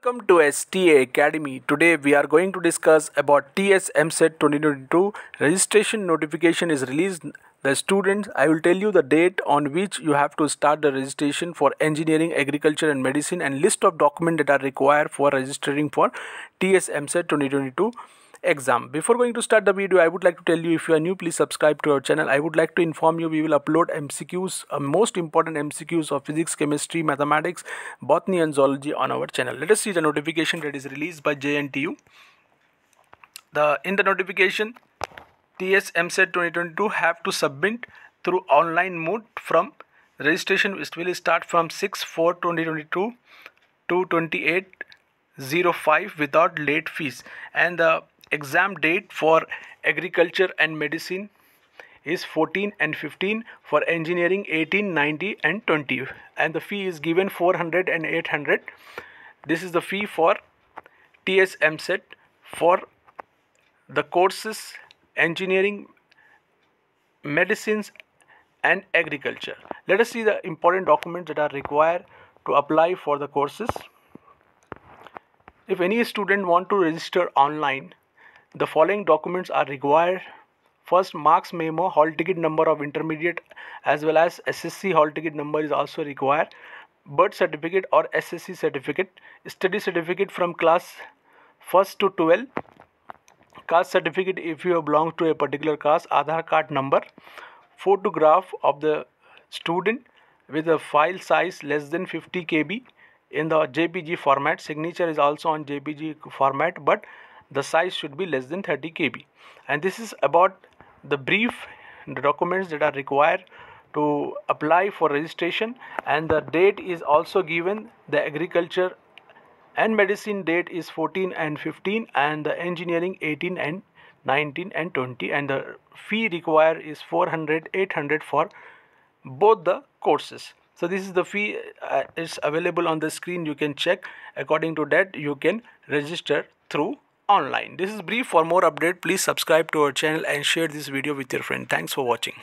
Welcome to STA Academy. Today we are going to discuss about TS EAMCET 2022 registration notification is released. The students, I will tell you the date on which you have to start the registration for engineering, agriculture and medicine and list of documents that are required for registering for TS EAMCET 2022 exam. Before going to start the video i would like to tell you if you are new please subscribe to our channel. I would like to inform you we will upload mcqs uh, most important mcqs of physics chemistry mathematics botany and zoology on our channel. Let us see the notification that is released by jntu the in the notification ts EAMCET 2022 have to submit through online mode from registration which will start from 6 4 2022 to 28 05 without late fees. And the exam date for agriculture and medicine is 14 and 15 for engineering 18 90 and 20 and the fee is given 400 and 800 this is the fee for TS EAMCET for the courses engineering medicines and agriculture. Let us see the important documents that are required to apply for the courses. If any student want to register online the following documents are required. First, marks memo, hall ticket number of intermediate as well as SSC hall ticket number is also required. Birth certificate or SSC certificate, study certificate from class 1st to 12, caste certificate if you belong to a particular caste, Aadhaar card number, photograph of the student with a file size less than 50 KB in the JPG format. Signature is also on JPG format but the size should be less than 30 kb. And this is about the brief the documents that are required to apply for registration. And the date is also given. The agriculture and medicine date is 14 and 15 and the engineering 18 and 19 and 20 and the fee required is 400 800 for both the courses. So this is the fee uh, is available on the screen. You can check. According to that you can register through online. This is brief. For more update, please subscribe to our channel and share this video with your friend. Thanks for watching.